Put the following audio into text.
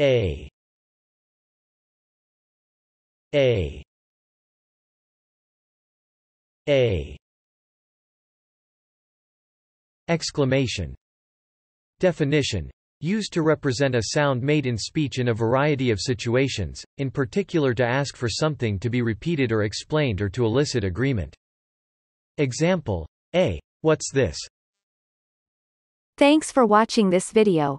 A A A Exclamation Definition Used to represent a sound made in speech in a variety of situations, in particular to ask for something to be repeated or explained or to elicit agreement. Example. A. What's this? Thanks for watching this video.